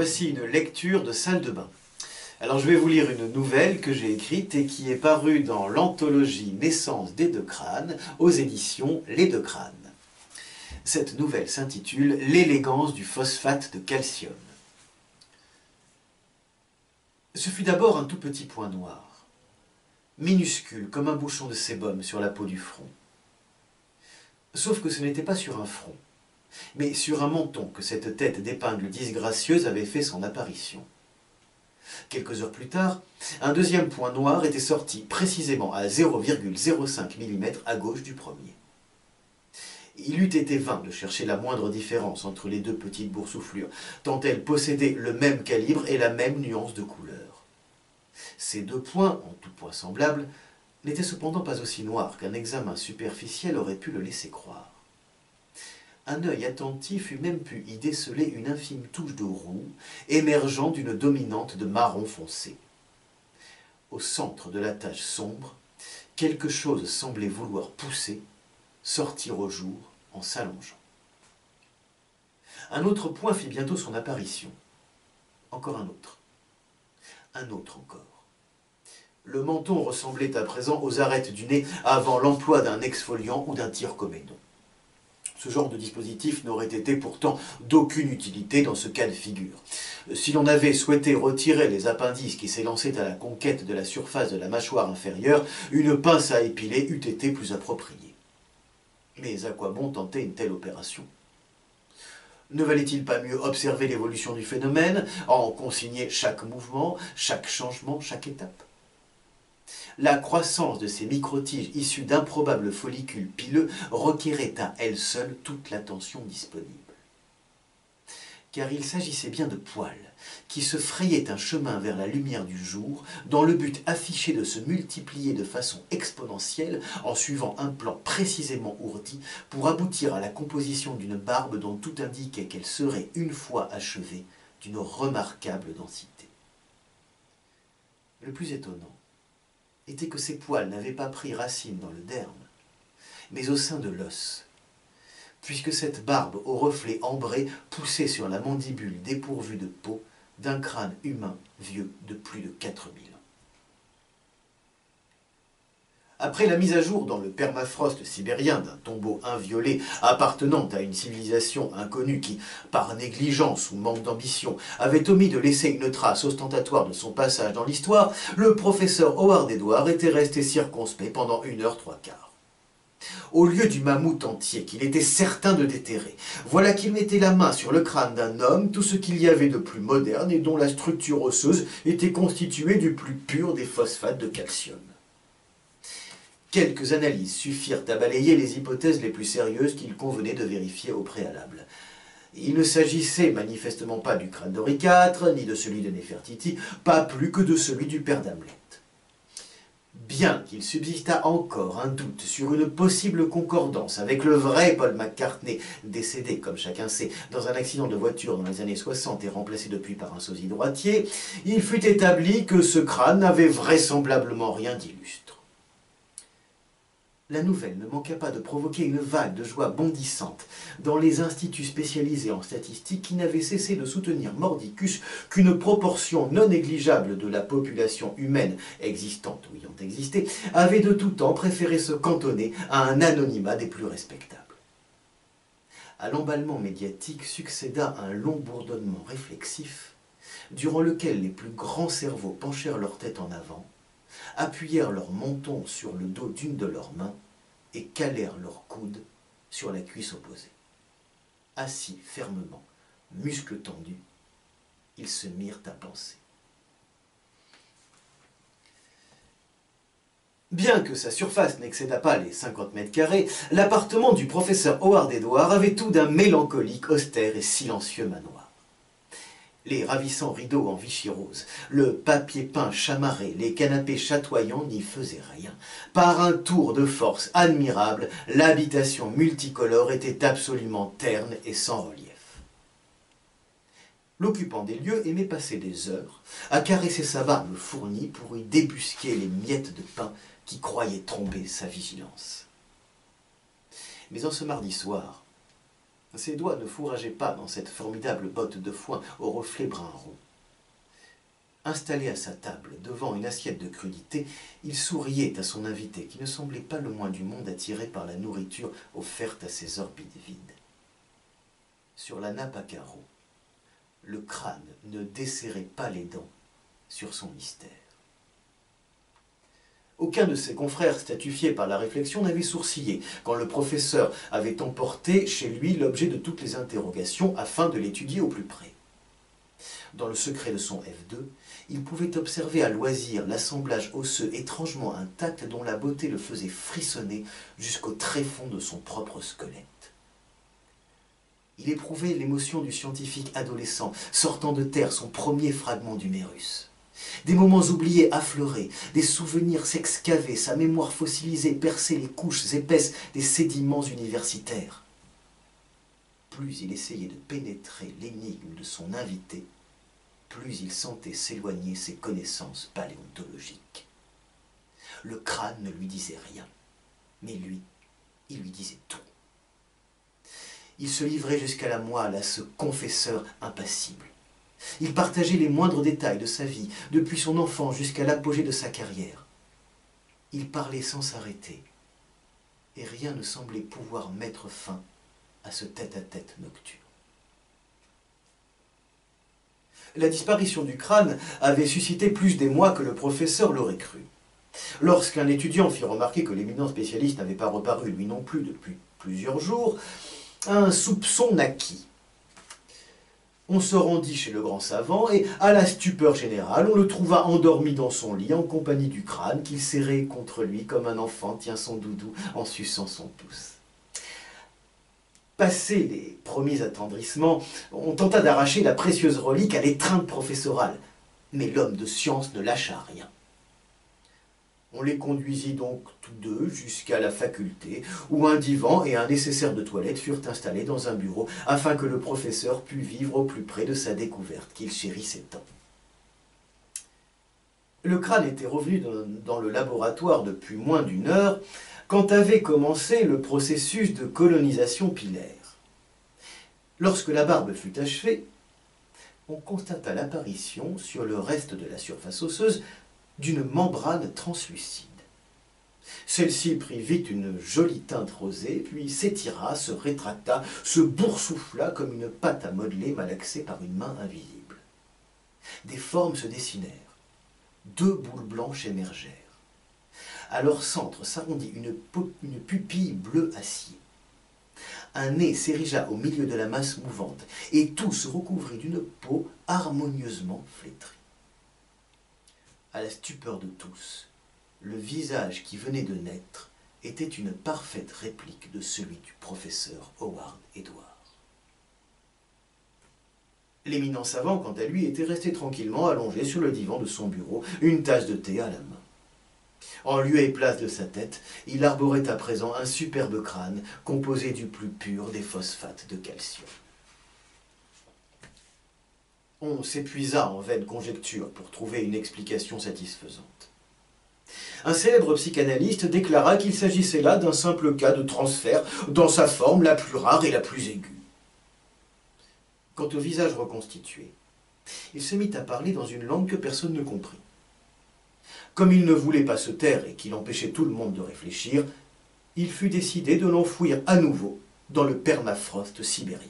voici une lecture de salle de bain. Alors je vais vous lire une nouvelle que j'ai écrite et qui est parue dans l'anthologie Naissance des deux crânes aux éditions Les deux crânes. Cette nouvelle s'intitule L'élégance du phosphate de calcium. Ce fut d'abord un tout petit point noir, minuscule comme un bouchon de sébum sur la peau du front. Sauf que ce n'était pas sur un front, mais sur un menton que cette tête d'épingle disgracieuse avait fait son apparition. Quelques heures plus tard, un deuxième point noir était sorti précisément à 0,05 mm à gauche du premier. Il eût été vain de chercher la moindre différence entre les deux petites boursouflures, tant elles possédaient le même calibre et la même nuance de couleur. Ces deux points, en tout point semblable, n'étaient cependant pas aussi noirs qu'un examen superficiel aurait pu le laisser croire. Un œil attentif eût même pu y déceler une infime touche de roux, émergeant d'une dominante de marron foncé. Au centre de la tache sombre, quelque chose semblait vouloir pousser, sortir au jour en s'allongeant. Un autre point fit bientôt son apparition. Encore un autre. Un autre encore. Le menton ressemblait à présent aux arêtes du nez avant l'emploi d'un exfoliant ou d'un tire-comédon. Ce genre de dispositif n'aurait été pourtant d'aucune utilité dans ce cas de figure. Si l'on avait souhaité retirer les appendices qui s'élançaient à la conquête de la surface de la mâchoire inférieure, une pince à épiler eût été plus appropriée. Mais à quoi bon tenter une telle opération? Ne valait-il pas mieux observer l'évolution du phénomène, en consigner chaque mouvement, chaque changement, chaque étape? La croissance de ces microtiges issus d'improbables follicules pileux requérait à elle seule toute l'attention disponible. Car il s'agissait bien de poils qui se frayaient un chemin vers la lumière du jour dans le but affiché de se multiplier de façon exponentielle en suivant un plan précisément ourdi pour aboutir à la composition d'une barbe dont tout indiquait qu'elle serait, une fois achevée, d'une remarquable densité. Le plus étonnant, était que ces poils n'avaient pas pris racine dans le derme, mais au sein de l'os, puisque cette barbe au reflet ambré poussait sur la mandibule dépourvue de peau d'un crâne humain vieux de plus de 4000 ans. Après la mise à jour dans le permafrost sibérien d'un tombeau inviolé appartenant à une civilisation inconnue qui, par négligence ou manque d'ambition, avait omis de laisser une trace ostentatoire de son passage dans l'histoire, le professeur Howard Edward était resté circonspect pendant une heure trois quarts. Au lieu du mammouth entier qu'il était certain de déterrer, voilà qu'il mettait la main sur le crâne d'un homme, tout ce qu'il y avait de plus moderne et dont la structure osseuse était constituée du plus pur des phosphates de calcium. Quelques analyses suffirent à balayer les hypothèses les plus sérieuses qu'il convenait de vérifier au préalable. Il ne s'agissait manifestement pas du crâne d'Henri IV, ni de celui de Nefertiti, pas plus que de celui du père d'Hamlet. Bien qu'il subsistât encore un doute sur une possible concordance avec le vrai Paul McCartney, décédé, comme chacun sait, dans un accident de voiture dans les années 60 et remplacé depuis par un sosie droitier, il fut établi que ce crâne n'avait vraisemblablement rien d'illustre la nouvelle ne manqua pas de provoquer une vague de joie bondissante dans les instituts spécialisés en statistiques qui n'avaient cessé de soutenir mordicus qu'une proportion non négligeable de la population humaine existante ou ayant existé avait de tout temps préféré se cantonner à un anonymat des plus respectables. À l'emballement médiatique succéda un long bourdonnement réflexif, durant lequel les plus grands cerveaux penchèrent leur tête en avant, appuyèrent leur menton sur le dos d'une de leurs mains et calèrent leurs coudes sur la cuisse opposée. Assis fermement, muscles tendus, ils se mirent à penser. Bien que sa surface n'excédât pas les 50 mètres carrés, l'appartement du professeur Howard Edward avait tout d'un mélancolique, austère et silencieux manoir les ravissants rideaux en vichy rose, le papier peint chamarré, les canapés chatoyants n'y faisaient rien. Par un tour de force admirable, l'habitation multicolore était absolument terne et sans relief. L'occupant des lieux aimait passer des heures à caresser sa barbe fournie pour y débusquer les miettes de pain qui croyaient tromper sa vigilance. Mais en ce mardi soir, Ses doigts ne fourrageaient pas dans cette formidable botte de foin au reflet brun rond. Installé à sa table, devant une assiette de crudité, il souriait à son invité, qui ne semblait pas le moins du monde attiré par la nourriture offerte à ses orbites vides. Sur la nappe à carreaux, le crâne ne desserrait pas les dents sur son mystère. Aucun de ses confrères statufiés par la réflexion n'avait sourcillé quand le professeur avait emporté chez lui l'objet de toutes les interrogations afin de l'étudier au plus près. Dans le secret de son F2, il pouvait observer à loisir l'assemblage osseux étrangement intact dont la beauté le faisait frissonner jusqu'au tréfonds de son propre squelette. Il éprouvait l'émotion du scientifique adolescent sortant de terre son premier fragment d'humérus. Des moments oubliés affleuraient, des souvenirs s'excavaient, sa mémoire fossilisée perçait les couches épaisses des sédiments universitaires. Plus il essayait de pénétrer l'énigme de son invité, plus il sentait s'éloigner ses connaissances paléontologiques. Le crâne ne lui disait rien, mais lui, il lui disait tout. Il se livrait jusqu'à la moelle à ce confesseur impassible. Il partageait les moindres détails de sa vie, depuis son enfance jusqu'à l'apogée de sa carrière. Il parlait sans s'arrêter, et rien ne semblait pouvoir mettre fin à ce tête-à-tête nocturne. La disparition du crâne avait suscité plus d'émoi que le professeur l'aurait cru. Lorsqu'un étudiant fit remarquer que l'éminent spécialiste n'avait pas reparu lui non plus depuis plusieurs jours, un soupçon naquit. On se rendit chez le grand savant et, à la stupeur générale, on le trouva endormi dans son lit en compagnie du crâne qu'il serrait contre lui comme un enfant tient son doudou en suçant son pouce. Passé les premiers attendrissements, on tenta d'arracher la précieuse relique à l'étreinte professorale, mais l'homme de science ne lâcha rien. On les conduisit donc tous deux jusqu'à la faculté, où un divan et un nécessaire de toilette furent installés dans un bureau, afin que le professeur pût vivre au plus près de sa découverte qu'il chérissait tant. Le crâne était revenu dans le laboratoire depuis moins d'une heure, quand avait commencé le processus de colonisation pilaire. Lorsque la barbe fut achevée, on constata l'apparition sur le reste de la surface osseuse d'une membrane translucide. Celle-ci prit vite une jolie teinte rosée, puis s'étira, se rétracta, se boursoufla comme une pâte à modeler malaxée par une main invisible. Des formes se dessinèrent. Deux boules blanches émergèrent. À leur centre s'arrondit une, pupille bleu acier. Un nez s'érigea au milieu de la masse mouvante, et tout se recouvrit d'une peau harmonieusement flétrie à la stupeur de tous, le visage qui venait de naître était une parfaite réplique de celui du professeur Howard Edward. L'éminent savant, quant à lui, était resté tranquillement allongé sur le divan de son bureau, une tasse de thé à la main. En lieu et place de sa tête, il arborait à présent un superbe crâne composé du plus pur des phosphates de calcium. On s'épuisa en vaines conjectures pour trouver une explication satisfaisante. Un célèbre psychanalyste déclara qu'il s'agissait là d'un simple cas de transfert dans sa forme la plus rare et la plus aiguë. Quant au visage reconstitué, il se mit à parler dans une langue que personne ne comprit. Comme il ne voulait pas se taire et qu'il empêchait tout le monde de réfléchir, il fut décidé de l'enfouir à nouveau dans le permafrost sibérien.